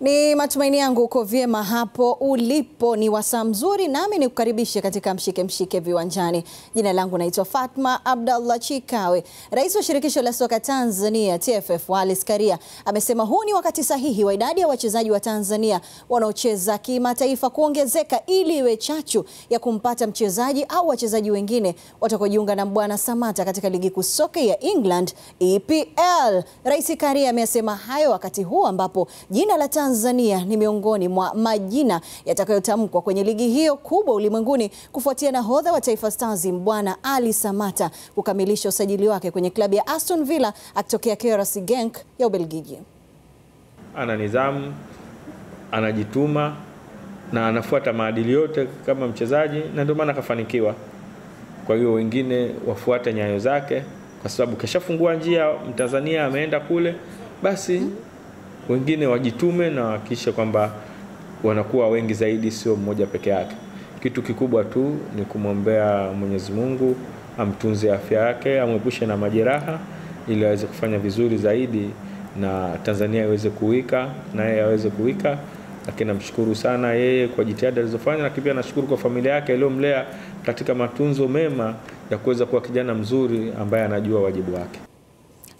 Ni matumaini yangu uko vyema hapo ulipo. Ni wasaa mzuri nami nikukaribishe katika mshike mshike viwanjani. Jina langu naitwa Fatma Abdallah Chikawe. Rais wa shirikisho la soka Tanzania TFF Wallace Karia amesema huu ni wakati sahihi wa idadi ya wachezaji wa Tanzania wanaocheza kimataifa kuongezeka ili iwe chachu ya kumpata mchezaji au wachezaji wengine watakaojiunga na Mbwana Samata katika ligi kuu soka ya England EPL. Rais Karia amesema hayo wakati huu ambapo jina la Tanzania ni miongoni mwa majina yatakayotamkwa kwenye ligi hiyo kubwa ulimwenguni kufuatia nahodha wa Taifa Stars Mbwana Ali Samata kukamilisha usajili wake kwenye klabu ya Aston Villa akitokea KRC Genk ya Ubelgiji. Ana nidhamu, anajituma na anafuata maadili yote kama mchezaji, na ndio maana akafanikiwa. Kwa hiyo wengine wafuate nyayo zake, kwa sababu keshafungua njia. Mtanzania ameenda kule, basi wengine wajitume na wahakikishe kwamba wanakuwa wengi zaidi, sio mmoja peke yake. Kitu kikubwa tu ni kumwombea Mwenyezi Mungu amtunze afya yake, amwepushe na majeraha, ili aweze kufanya vizuri zaidi na Tanzania iweze kuwika na yeye aweze kuwika. Lakini namshukuru sana yeye kwa jitihada alizofanya, lakini pia nashukuru kwa familia yake iliyomlea katika matunzo mema ya kuweza kuwa kijana mzuri ambaye anajua wajibu wake.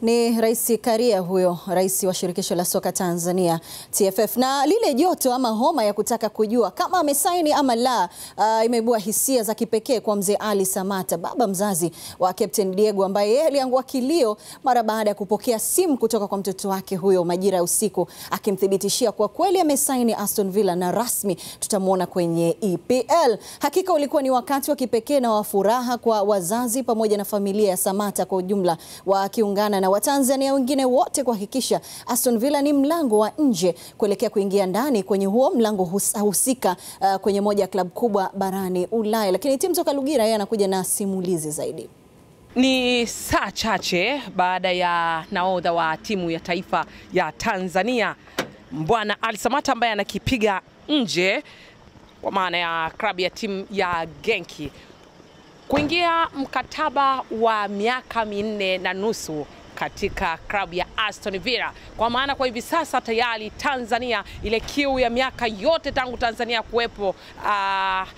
Ni Rais Karia huyo, rais wa shirikisho la soka Tanzania TFF. Na lile joto ama homa ya kutaka kujua kama amesaini ama la, uh, imeibua hisia za kipekee kwa mzee Ali Samata, baba mzazi wa Captain Diego, ambaye yeye aliangua kilio mara baada ya kupokea simu kutoka kwa mtoto wake huyo majira ya usiku, akimthibitishia kwa kweli amesaini Aston Villa na rasmi tutamwona kwenye EPL. Hakika ulikuwa ni wakati wa kipekee na wa furaha kwa wazazi pamoja na familia ya Samata kwa ujumla, wakiungana na Watanzania wengine wote kuhakikisha Aston Villa ni mlango wa nje kuelekea kuingia ndani kwenye huo mlango husika uh, kwenye moja ya klabu kubwa barani Ulaya. Lakini Tim Zoka Lugira yeye anakuja na simulizi zaidi. Ni saa chache baada ya naodha wa timu ya taifa ya Tanzania Mbwana Ali Samata ambaye anakipiga nje kwa maana ya klabu ya timu ya Genki kuingia mkataba wa miaka minne na nusu katika klabu ya Aston Villa, kwa maana kwa hivi sasa tayari Tanzania ile kiu ya miaka yote tangu Tanzania kuwepo uh,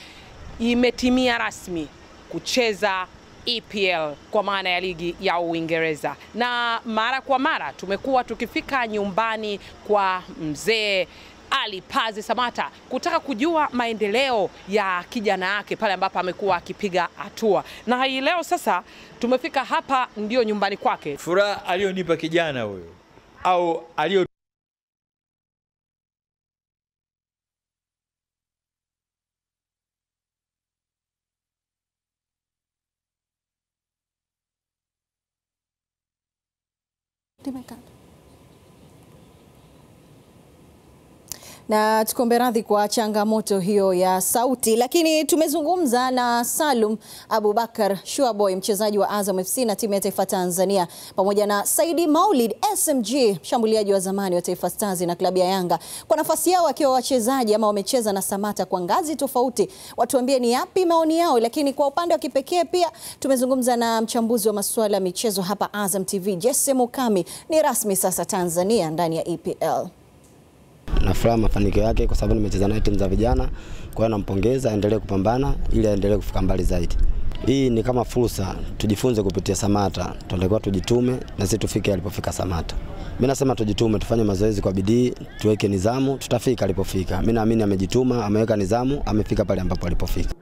imetimia rasmi kucheza EPL kwa maana ya ligi ya Uingereza, na mara kwa mara tumekuwa tukifika nyumbani kwa mzee ali Pazi Samata kutaka kujua maendeleo ya kijana yake pale ambapo amekuwa akipiga hatua, na hii leo sasa tumefika hapa, ndio nyumbani kwake. Furaha aliyonipa kijana huyo au aliyo na tukombe radhi kwa changamoto hiyo ya sauti, lakini tumezungumza na Salum Abubakar Shuaboy, mchezaji wa Azam FC na timu ya taifa Tanzania, pamoja na Saidi Maulid SMG, mshambuliaji wa zamani wa Taifa Stars na klabu ya Yanga, kwa nafasi yao wakiwa wachezaji ama wamecheza na Samata kwa ngazi tofauti. Watuambie ni yapi maoni yao, lakini kwa upande wa kipekee pia tumezungumza na mchambuzi wa masuala ya michezo hapa Azam TV, Jesse Mukami. Ni rasmi sasa Tanzania ndani ya EPL. Nafurahi mafanikio yake kwa sababu nimecheza naye timu za vijana, kwa hiyo nampongeza, aendelee kupambana ili aendelee kufika mbali zaidi. Hii ni kama fursa, tujifunze kupitia Samata, tunatakiwa tujitume na sisi tufike alipofika Samata. Mimi nasema tujitume, tufanye mazoezi kwa bidii, tuweke nidhamu, tutafika alipofika. Mimi naamini amejituma, ameweka nidhamu, amefika pale ambapo alipofika.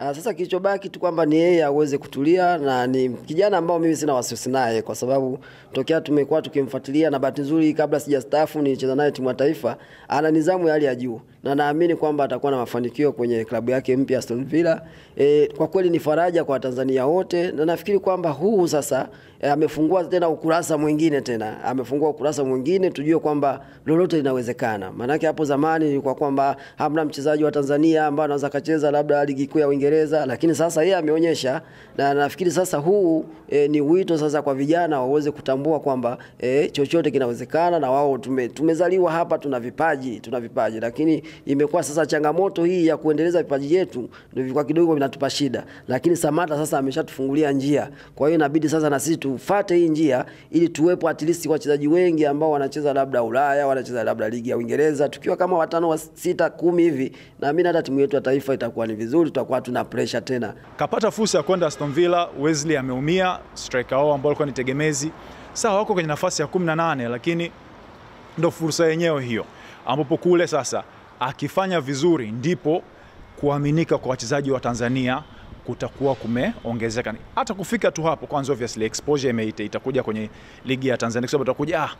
Uh, sasa kilichobaki tu kwamba ni yeye aweze kutulia na ni kijana ambao mimi sina wasiwasi naye kwa sababu tokea tumekuwa tukimfuatilia na bahati nzuri kabla sijastaafu nilicheza naye timu ya taifa, ana nidhamu ya hali ya juu na naamini kwamba atakuwa na mafanikio kwenye klabu yake mpya Aston Villa. E, kwa kweli ni faraja kwa tanzania wote na nafikiri kwamba huu sasa e, amefungua tena ukurasa mwingine tena amefungua ukurasa mwingine, tujue kwamba lolote linawezekana. Maanake hapo zamani ilikuwa kwamba hamna mchezaji wa Tanzania ambaye anaweza kacheza labda ligi kuu ya Uingereza, lakini sasa yeye ameonyesha, na nafikiri sasa huu e, ni wito sasa kwa vijana waweze kutambua kwamba e, chochote kinawezekana, na wao tume, tumezaliwa hapa, tuna vipaji, tuna vipaji, lakini imekuwa sasa changamoto hii ya kuendeleza vipaji vyetu ndio vilikuwa kidogo vinatupa shida, lakini Samata sasa ameshatufungulia njia. Kwa hiyo inabidi sasa na sisi tufate hii njia ili tuwepo at least wachezaji wengi ambao wanacheza labda Ulaya, wanacheza labda ligi ya Uingereza, tukiwa kama watano wa sita kumi hivi, naamini hata timu yetu ya taifa itakuwa ni vizuri, tutakuwa tuna pressure tena. kapata fursa ya kwenda Aston Villa. Wesley ameumia, striker wao ambao alikuwa ni tegemezi. Sawa, wako kwenye nafasi ya 18 lakini ndo fursa yenyewe hiyo, ambapo kule sasa akifanya vizuri ndipo kuaminika kwa wachezaji wa Tanzania kutakuwa kumeongezeka. Hata kufika tu hapo, kwanza obviously exposure imeita itakuja kwenye ligi ya Tanzania, kwa sababu ah,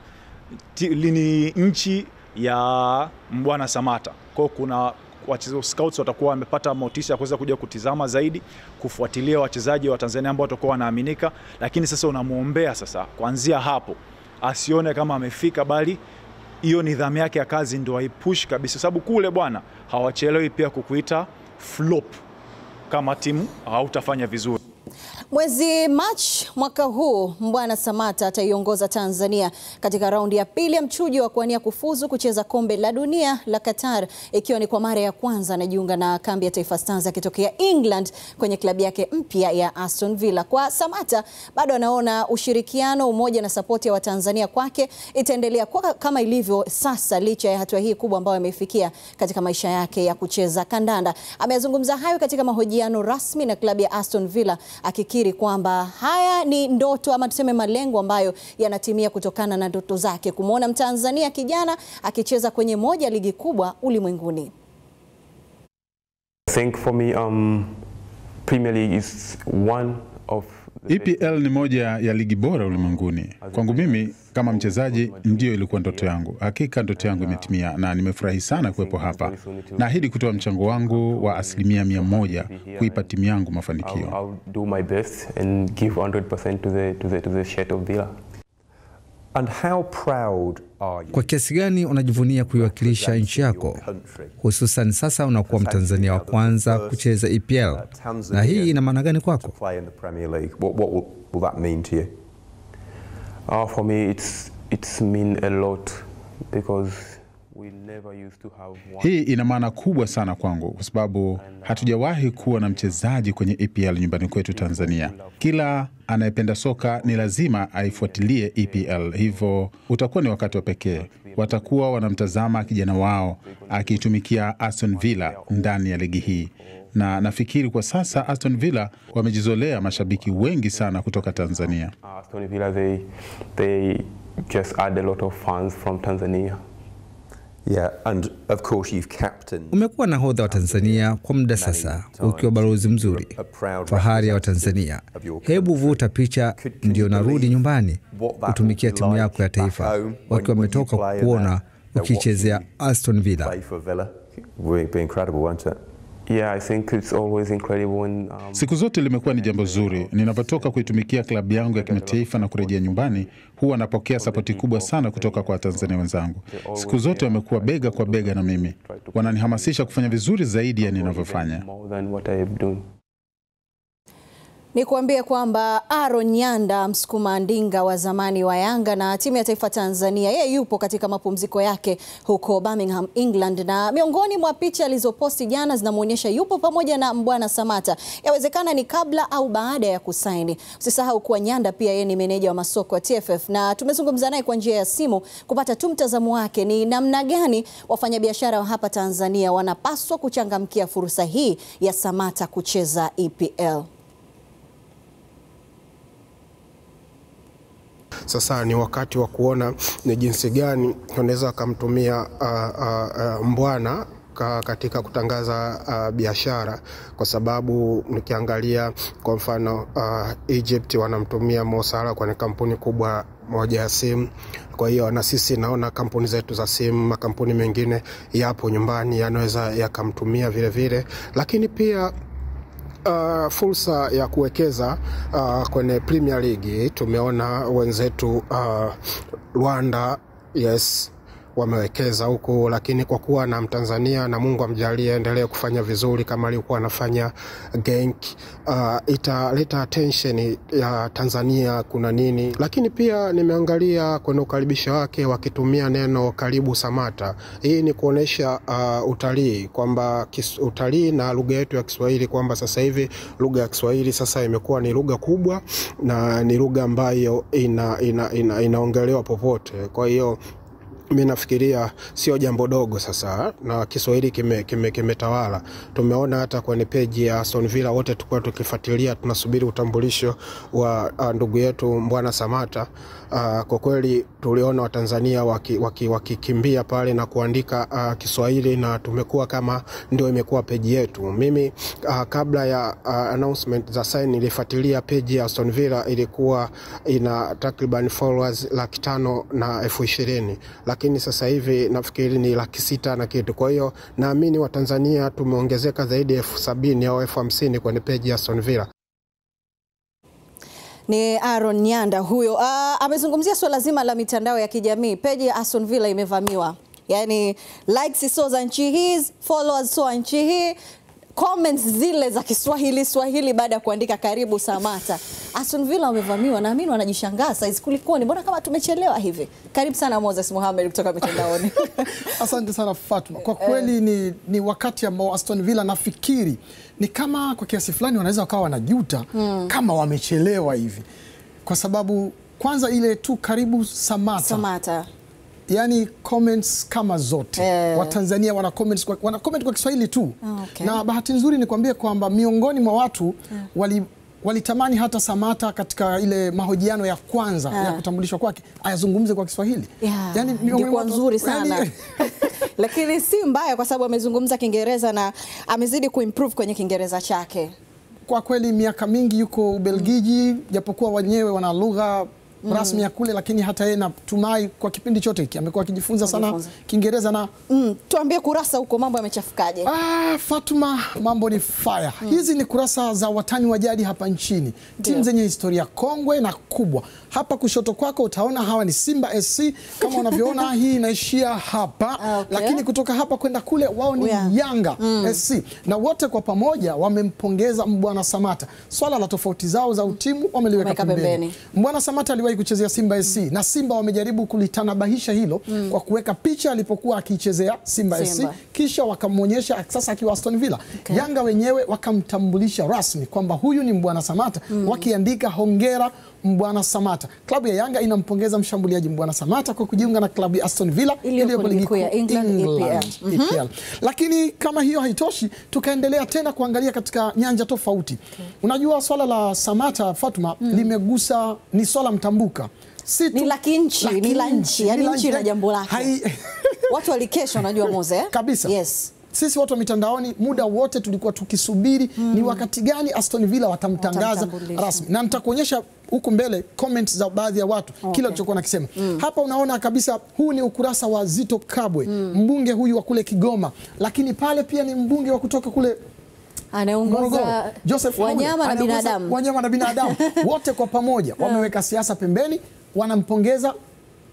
ni nchi ya Mbwana Samata. Kwa kuna wachezaji scouts watakuwa wamepata motisha ya kuweza kuja kutizama zaidi, kufuatilia wachezaji wa Tanzania ambao watakuwa wanaaminika, lakini sasa unamwombea sasa kuanzia hapo asione kama amefika, bali hiyo nidhamu yake ya kazi ndio aipush kabisa, sababu kule bwana hawachelewi pia kukuita flop kama timu hautafanya vizuri. Mwezi Machi mwaka huu Mbwana Samata ataiongoza Tanzania katika raundi ya pili ya mchujo wa kuwania kufuzu kucheza kombe la dunia la Qatar, ikiwa ni kwa mara ya kwanza anajiunga na kambi ya Taifa Stars akitokea England kwenye klabu yake mpya ya Aston Villa. Kwa Samata bado anaona ushirikiano, umoja na sapoti ya Watanzania kwake itaendelea kwa kama ilivyo sasa, licha ya hatua hii kubwa ambayo ameifikia katika maisha yake ya kucheza kandanda. Amezungumza hayo katika mahojiano rasmi na klabu ya Aston Villa akikiri kwamba haya ni ndoto ama tuseme malengo ambayo yanatimia kutokana na ndoto zake kumwona Mtanzania kijana akicheza kwenye moja ligi kubwa ulimwenguni. I think for me, um, Premier League is one EPL ni moja ya ligi bora ulimwenguni. Kwangu mimi kama mchezaji, ndiyo ilikuwa ndoto yangu. Hakika ndoto yangu imetimia na nimefurahi sana kuwepo hapa. Naahidi kutoa mchango wangu wa asilimia mia moja kuipa timu yangu mafanikio. And give 100% to the to the to the Shet of Villa. And how proud are you? Kwa kiasi gani unajivunia kuiwakilisha nchi yako, hususan sasa unakuwa Mtanzania wa kwanza kucheza EPL, na hii ina maana gani kwako? Play in the Premier League. What, what will, will that mean to you? Uh, for me, it's it's mean a lot because Hii ina maana kubwa sana kwangu kwa sababu hatujawahi kuwa na mchezaji kwenye EPL nyumbani kwetu Tanzania. Kila anayependa soka ni lazima aifuatilie EPL, hivyo utakuwa ni wakati wa pekee. Watakuwa wanamtazama kijana wao akiitumikia Aston Villa ndani ya ligi hii, na nafikiri kwa sasa Aston Villa wamejizolea mashabiki wengi sana kutoka Tanzania. Aston Villa, they they just add a lot of fans from Tanzania. Yeah, and of course you've captained Umekuwa nahodha wa Tanzania kwa muda sasa, ukiwa balozi mzuri, fahari ya Watanzania. Hebu vuta picha, ndio narudi nyumbani kutumikia timu yako ya taifa, wakiwa wametoka kuona ukichezea Aston Villa. Yeah, I think it's always incredible when um, Siku zote limekuwa ni jambo zuri. Ninapotoka kuitumikia klabu yangu ya kimataifa na kurejea nyumbani, huwa napokea sapoti kubwa sana kutoka kwa Watanzania wenzangu. Siku zote wamekuwa bega kwa bega na mimi, wananihamasisha kufanya vizuri zaidi ya ninavyofanya. Ni kuambia kwamba Aaron Nyanda msukuma ndinga wa zamani wa Yanga na timu ya taifa Tanzania, yeye yupo katika mapumziko yake huko Birmingham, England, na miongoni mwa picha alizoposti jana zinamwonyesha yupo pamoja na Mbwana Samata. Yawezekana ni kabla au baada ya kusaini. Usisahau kuwa Nyanda pia yeye ni meneja wa masoko wa TFF, na tumezungumza naye kwa njia ya simu kupata tu mtazamo wake ni namna gani wafanyabiashara wa hapa Tanzania wanapaswa kuchangamkia fursa hii ya Samata kucheza EPL. Sasa ni wakati wa kuona ni jinsi gani wanaweza wakamtumia uh, uh, uh, Mbwana katika kutangaza uh, biashara kwa sababu nikiangalia kwa mfano uh, Egypt wanamtumia Mo Salah kwenye kampuni kubwa moja ya simu. Kwa hiyo na sisi naona kampuni zetu za simu, makampuni mengine yapo nyumbani yanaweza yakamtumia vile vile, lakini pia uh, fursa ya kuwekeza uh, kwenye Premier League. Tumeona wenzetu uh, Rwanda, yes wamewekeza huku, lakini kwa kuwa na Mtanzania na Mungu amjalie endelee kufanya vizuri kama alikuwa anafanya Genk, uh, italeta attention ya Tanzania kuna nini, lakini pia nimeangalia kwenye ukaribisho wake wakitumia neno karibu Samata. Hii ni kuonesha uh, utalii kwamba utalii na lugha yetu ya Kiswahili kwamba sasa hivi lugha ya Kiswahili sasa imekuwa ni lugha kubwa na ni lugha ambayo ina, ina, ina, inaongelewa popote. Kwa hiyo mi nafikiria sio jambo dogo sasa, na Kiswahili kimetawala kime, kime Tumeona hata kwenye peji ya Aston Villa wote tukuwa tukifuatilia, tunasubiri utambulisho wa uh, ndugu yetu Mbwana Samata. Uh, kwa kweli tuliona Watanzania wakikimbia waki, waki pale na kuandika uh, Kiswahili na tumekuwa kama ndio imekuwa peji yetu. Mimi uh, kabla ya uh, announcement za sign nilifuatilia peji ya Aston Villa ilikuwa ina takriban followers laki tano na elfu ishirini lakini sasa hivi nafikiri ni laki sita na kitu. Kwa hiyo naamini Watanzania tumeongezeka zaidi ya elfu sabini au elfu hamsini kwenye peji ya Aston Villa. Ni Aaron Nyanda huyo. Uh, amezungumzia swala zima la mitandao ya kijamii. Peji ya Aston Villa imevamiwa, yaani likes sio za nchi hii, followers sio nchi hii comments zile za Kiswahili Swahili baada ya kuandika karibu Samata. Aston Villa wamevamiwa, naamini wanajishangaa saizi, kulikoni? Mbona kama tumechelewa hivi? Karibu sana Moses Mohamed kutoka mitandaoni. Asante sana Fatma. Kwa kweli ni, ni wakati ambao Aston Villa nafikiri ni kama kwa kiasi fulani wanaweza wakawa wanajuta hmm, kama wamechelewa hivi, kwa sababu kwanza ile tu karibu Samata, Samata yani comments kama zote Eh. Watanzania wana comments kwa, wana comment kwa Kiswahili tu Okay. na bahati nzuri nikwambie kwamba miongoni mwa watu wali walitamani hata Samata katika ile mahojiano ya kwanza yeah. ya kutambulishwa kwake ayazungumze kwa Kiswahili Yeah, Yani, ingekuwa nzuri sana yani- lakini si mbaya kwa sababu amezungumza Kiingereza na amezidi kuimprove kwenye Kiingereza chake. kwa kweli miaka mingi yuko Ubelgiji, japokuwa wenyewe wana lugha Mm. rasmi ya kule, lakini hata yeye natumai kwa kipindi chote hiki amekuwa akijifunza sana Kiingereza na Mm, tuambie kurasa huko mambo yamechafukaje? Ah, Fatuma, mambo ni fire. mm. Hizi ni kurasa za watani wa jadi hapa nchini, timu zenye historia kongwe na kubwa. Hapa kushoto kwako utaona hawa ni Simba SC kama unavyoona, hii inaishia hapa Okay. lakini kutoka hapa kwenda kule wao ni Yeah. Yanga mm. SC na wote kwa pamoja wamempongeza Mbwana Samata. Swala la tofauti zao za utimu wameliweka pembeni. Mbwana Samata aliwahi kuchezea Simba SC mm. na Simba wamejaribu kulitanabahisha hilo mm. kwa kuweka picha alipokuwa akichezea Simba, Simba. SC kisha wakamwonyesha sasa akiwa Aston Villa. Okay. Yanga wenyewe wakamtambulisha rasmi kwamba huyu ni Mbwana Samata mm. wakiandika hongera Mbwana Samata. Klabu ya Yanga inampongeza mshambuliaji Mbwana Samata kwa kujiunga na klabu ya Aston Villa Iliyopo ligi kuu ya England, EPL. -hmm. EPL. Lakini kama hiyo haitoshi, tukaendelea tena kuangalia katika nyanja tofauti. Okay. Unajua swala la Samata Fatuma mm. limegusa, ni swala mtambuka si Ni la kinchi, ni la nchi, yani nchi ina jambo lake. Hai- Watu walikesha, unajua Moze eh? kabisa Yes. sisi watu wa mitandaoni muda wote tulikuwa tukisubiri mm. ni wakati gani Aston Villa watamtangaza rasmi, na nitakuonyesha huku mbele comments za baadhi ya watu Okay. kile alichokuwa nakisema mm. hapa. Unaona kabisa huu ni ukurasa wa Zito Kabwe, mm. mbunge huyu wa kule Kigoma, lakini pale pia ni mbunge wa kutoka kule Joseph wanyama na binadamu. wanyama na binadamu wote kwa pamoja wameweka siasa pembeni, wanampongeza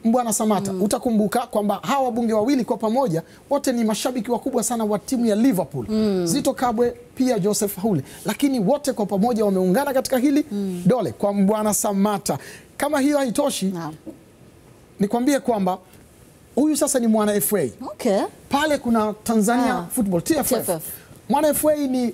Mbwana Samata. mm. Utakumbuka kwamba hawa wabunge wawili kwa pamoja wote ni mashabiki wakubwa sana wa timu ya Liverpool, Zito Kabwe pia Joseph Haule, lakini wote kwa pamoja wameungana katika hili mm. dole kwa Mbwana Samata. Kama hiyo haitoshi, nikwambie kwamba huyu sasa ni mwana FA Okay. pale kuna Tanzania Ah. Football TFF. TFF. Mwana FA ni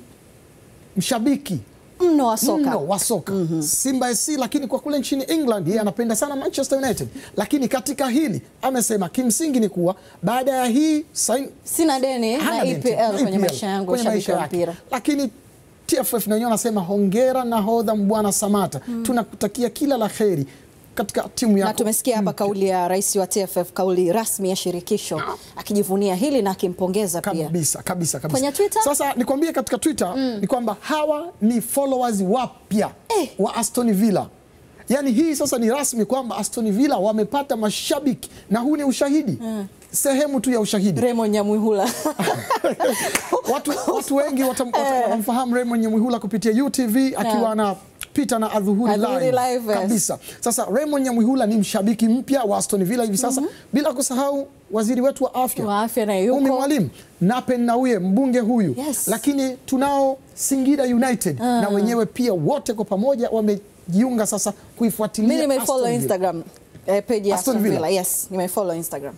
mshabiki Mno wa soka. mno wa soka Mm -hmm. Simba SC, lakini kwa kule nchini England yeye anapenda sana Manchester United. Lakini katika hili amesema kimsingi ni kuwa baada ya hii sign, Sina deni na EPL kwenye maisha yangu ya shabiki wa yake. mpira. Lakini TFF na wenyewe wanasema hongera nahodha Mbwana Samata, mm. tunakutakia kila la kheri katika timu yako. na tumesikia hapa kauli ya rais wa TFF, kauli rasmi ya shirikisho akijivunia hili na akimpongeza pia. kabisa kabisa kabisa. Kwenye Twitter? Sasa nikwambie katika Twitter mm. ni kwamba hawa ni followers wapya eh. wa Aston Villa. Yaani hii sasa ni rasmi kwamba Aston Villa wamepata mashabiki na huu ni ushahidi. mm. Sehemu tu ya ushahidi. Raymond Nyamwihula watu, watu wengi watam- watam- wanamfahamu Raymond Nyamwihula kupitia UTV akiwa na pita na adhuhuri live, live, kabisa. Sasa Raymond Nyamwihula ni mshabiki mpya wa Aston Villa hivi sasa. Mm -hmm. bila kusahau waziri wetu wa afya. Wa afya na yuko. Umi Mwalimu Napen Nnauye mbunge huyu. Yes. lakini tunao Singida United na wenyewe pia wote kwa pamoja wamejiunga sasa kuifuatilia mimi nimefollow Instagram eh, page ya Aston Aston Villa. Villa. Yes nimefollow Instagram.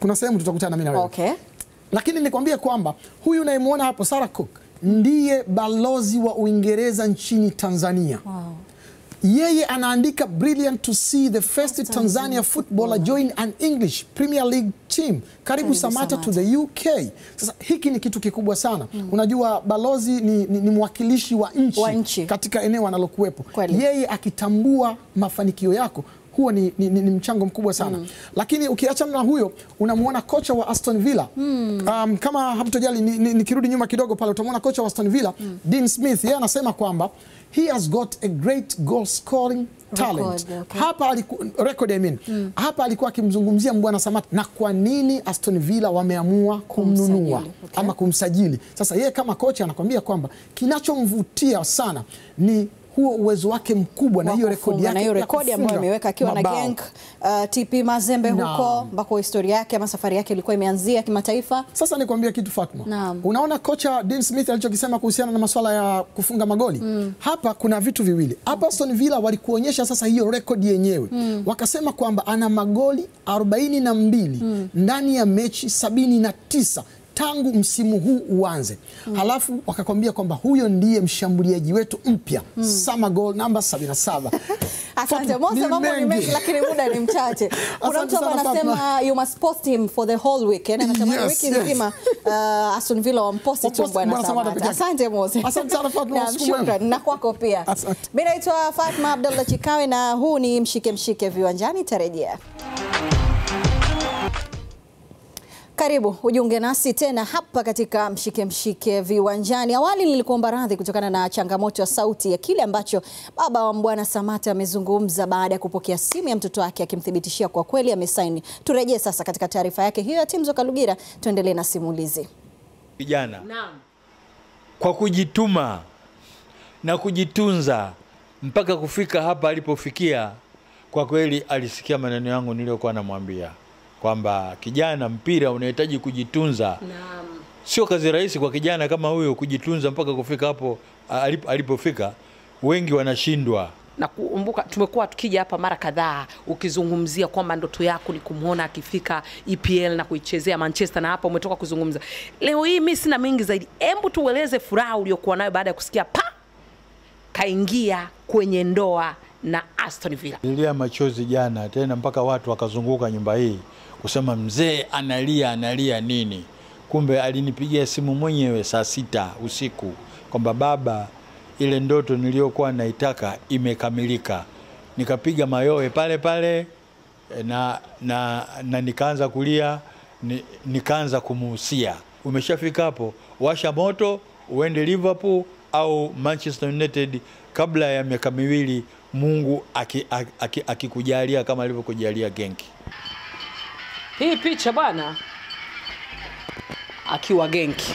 Kuna sehemu tutakutana mimi na wewe. Okay. Lakini nikwambie kwamba huyu unayemwona hapo Sarah Cook ndiye balozi wa Uingereza nchini Tanzania. wow. Yeye anaandika brilliant to see the first Tanzania Tanzania footballer join an English Premier League team. Karibu, Karibu Samata, to the UK. Sasa hiki ni kitu kikubwa sana. mm. Unajua balozi ni, ni, ni mwakilishi wa nchi, Wa nchi. katika eneo analokuwepo. Yeye akitambua mafanikio yako huo ni, ni, ni, ni mchango mkubwa sana mm. lakini ukiachana na huyo unamwona kocha wa Aston Villa mm. um, kama hamtojali nikirudi ni, ni nyuma kidogo pale utamwona kocha wa Aston Villa mm. Dean Smith yeye anasema kwamba he has got a great goal scoring talent Record, okay. hapa aliku, record I mean. Mm. hapa alikuwa akimzungumzia Mbwana Samata na kwa nini Aston Villa wameamua kumnunua okay. ama kumsajili sasa yeye kama kocha anakwambia kwamba kinachomvutia sana ni huo uwezo wake mkubwa na hiyo rekodi yake na hiyo rekodi ambayo ameweka akiwa na. Genk uh, TP Mazembe no. huko ambako historia yake ama safari yake ilikuwa imeanzia kimataifa Sasa nikwambia kitu Fatma. No. Unaona kocha Dean Smith alichokisema kuhusiana na masuala ya kufunga magoli. Mm. Hapa kuna vitu viwili. Hapa Aston Villa walikuonyesha sasa hiyo rekodi yenyewe. Mm. Wakasema kwamba ana magoli 42 ndani ya mechi 79 tangu msimu huu uanze. mm. Halafu wakakwambia kwamba huyo ndiye mshambuliaji wetu mpya. mm. Sama goal namba 77. Asante Mose, mambo ni mengi. lakini muda ni mchache. Kuna mtu hapa anasema you must post him for the whole week. Yani anatamani Yes, wiki nzima yes. uh, Aston Villa wamposti tu Bwana Samata. Asante Mose. Asante sana, Fatma, Na shukrani na kwako pia. Mimi naitwa Fatma Abdullah Chikawe na huu ni mshike mshike viwanjani tarejea. Karibu ujiunge nasi tena hapa katika mshike mshike viwanjani. Awali nilikuomba radhi kutokana na changamoto ya sauti ya kile ambacho baba wa Mbwana Samata amezungumza baada ya kupokea simu ya mtoto wake akimthibitishia kwa kweli amesaini. Turejee sasa katika taarifa yake hiyo ya Timzo Kalugira, tuendelee na simulizi. vijana kwa kujituma na kujitunza mpaka kufika hapa alipofikia. Kwa kweli alisikia maneno yangu niliyokuwa namwambia kwamba kijana, mpira unahitaji kujitunza. Sio kazi rahisi kwa kijana kama huyo kujitunza mpaka kufika hapo alip- alipofika. Wengi wanashindwa. na kumbuka tumekuwa tukija hapa mara kadhaa ukizungumzia kwamba ndoto yako ni kumwona akifika EPL na kuichezea Manchester, na hapa umetoka kuzungumza. Leo hii Mimi sina mengi zaidi, hebu tueleze furaha uliokuwa nayo baada ya kusikia pa kaingia kwenye ndoa na Aston Villa. Nilia machozi jana tena, mpaka watu wakazunguka nyumba hii kusema mzee analia analia nini. Kumbe alinipigia simu mwenyewe saa sita usiku kwamba baba, ile ndoto niliyokuwa naitaka imekamilika. Nikapiga mayowe pale pale na, na, na nikaanza kulia ni, nikaanza kumuhusia, umeshafika hapo, washa moto uende Liverpool au Manchester United kabla ya miaka miwili, Mungu akikujalia aki, aki aki kama alivyokujalia Genki. Hii picha bwana, akiwa Genki.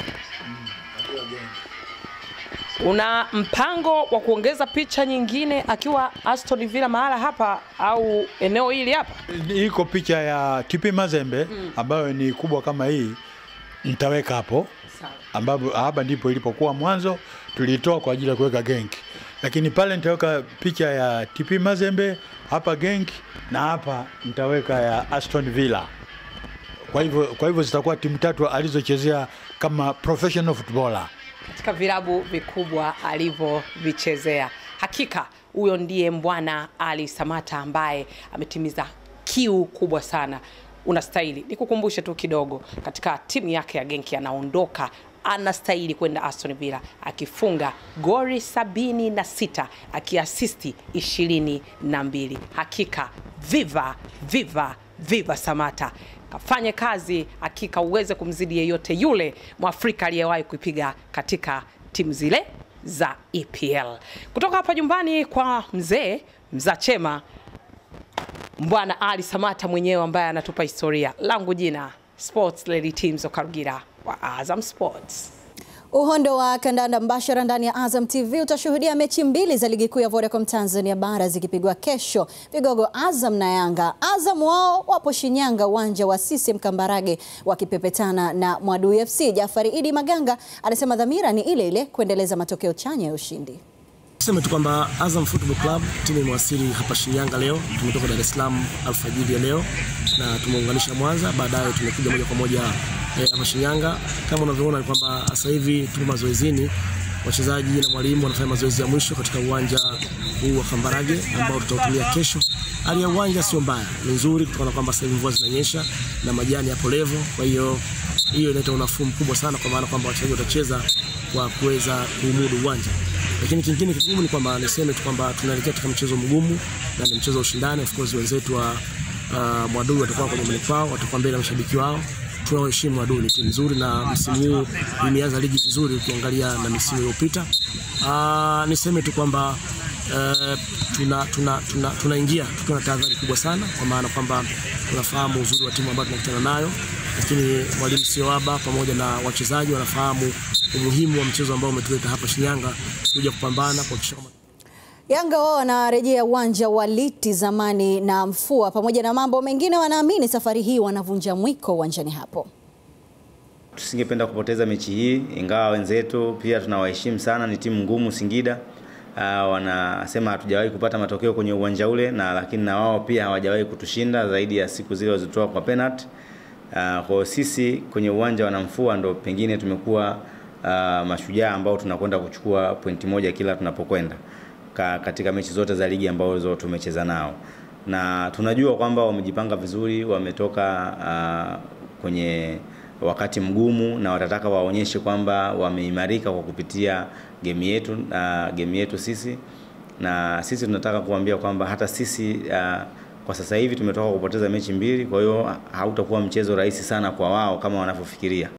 Una mpango wa kuongeza picha nyingine akiwa Aston Villa mahala hapa au eneo hili hapa? Iko picha ya TP Mazembe mm. ambayo ni kubwa kama hii, nitaweka hapo ambapo hapa ndipo ilipokuwa mwanzo, tulitoa kwa ajili ya kuweka Genki, lakini pale nitaweka picha ya TP Mazembe hapa Genki, na hapa nitaweka ya Aston Villa. Kwa hivyo, kwa hivyo zitakuwa timu tatu alizochezea kama professional footballer. katika vilabu vikubwa alivyovichezea. Hakika huyo ndiye Mbwana Ali Samata ambaye ametimiza kiu kubwa sana. Unastahili nikukumbushe tu kidogo, katika timu yake ya Genki anaondoka anastahili kwenda Aston Villa akifunga goli sabini na sita akiasisti ishirini na mbili. Hakika viva viva viva Samata kafanye kazi hakika uweze kumzidi yeyote yule mwafrika aliyewahi kuipiga katika timu zile za EPL. Kutoka hapa nyumbani kwa mzee Mzachema, Mbwana Ali Samata mwenyewe ambaye anatupa historia. Langu jina Sports Lady Teams Okarugira wa Azam Sports. Uhondo wa kandanda mbashara ndani ya Azam TV utashuhudia mechi mbili za ligi kuu ya Vodacom Tanzania bara zikipigwa kesho. Vigogo Azam na Yanga. Azam wao wapo Shinyanga, uwanja wa CCM Kambarage, wakipepetana na Mwadui FC. Jafari Idi Maganga anasema dhamira ni ile ile, kuendeleza matokeo chanya ya ushindi. Tuseme tu kwamba Azam Football Club timu imewasili hapa Shinyanga leo. Tumetoka Dar es Salaam alfajiri ya leo na tumeunganisha Mwanza, baadaye tumekuja moja kwa moja eh, hapa Shinyanga. Kama unavyoona kwamba sasa hivi tupo mazoezini, wachezaji na mwalimu wanafanya mazoezi ya mwisho katika uwanja huu wa Kambarage ambao tutautumia kesho. Hali ya uwanja sio mbaya, ni nzuri kutokana kwamba sasa hivi mvua zinanyesha na majani yapo levo, kwa hiyo hiyo inaleta unafuu mkubwa sana, kwa maana kwamba wachezaji watacheza kwa kuweza kuumudu uwanja lakini kingine kigumu ni kwamba niseme tu kwamba tunaelekea katika mchezo mgumu na ni mchezo wa ushindani. Of course wenzetu wa uh, Mwadui watakuwa kwenye mbele wao, watakuwa mbele ya mashabiki wao. Tunawaheshimu Mwadui, ni timu nzuri na msimu huu imeanza ligi vizuri ukiangalia na misimu iliyopita. Uh, niseme tu kwamba tunaingia tuna, tuna, tunaingia tukiwa na tahadhari kubwa sana, kwa maana kwamba tunafahamu uzuri wa timu ambayo tunakutana nayo, lakini mwalimu Sioaba pamoja na wachezaji wanafahamu umuhimu wa mchezo ambao umetuleta hapa Shinyanga kuja kupambana kuhakikisha kwamba Yanga wao wanarejea uwanja wa Liti zamani na Mfua. Pamoja na mambo mengine, wanaamini safari hii wanavunja mwiko uwanjani hapo. Tusingependa kupoteza mechi hii, ingawa wenzetu pia tunawaheshimu sana. Ni timu ngumu Singida. Uh, wanasema hatujawahi kupata matokeo kwenye uwanja ule na lakini na wao pia hawajawahi kutushinda zaidi ya siku zile walizotoa kwa penalty. Uh, kwa sisi kwenye uwanja wa Namfua ndo pengine tumekuwa uh, mashujaa ambao tunakwenda kuchukua pointi moja kila tunapokwenda Ka, katika mechi zote za ligi ambazo tumecheza nao, na tunajua kwamba wamejipanga vizuri, wametoka uh, kwenye wakati mgumu na watataka waonyeshe kwamba wameimarika kwa kupitia gemi yetu uh, gemi yetu sisi, na sisi tunataka kuambia kwamba hata sisi uh, kwa sasa hivi tumetoka kupoteza mechi mbili, kwa hiyo hautakuwa mchezo rahisi sana kwa wao kama wanavyofikiria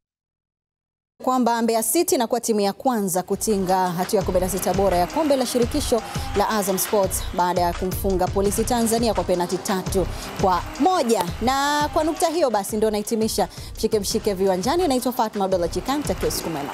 kwamba Mbeya City inakuwa timu ya kwanza kutinga hatua ya 16 bora ya kombe la shirikisho la Azam Sports baada ya kumfunga Polisi Tanzania kwa penati tatu kwa moja. Na kwa nukta hiyo basi ndio nahitimisha mshike mshike viwanjani. Naitwa Fatma Abdallah Chikanta, siku mwema.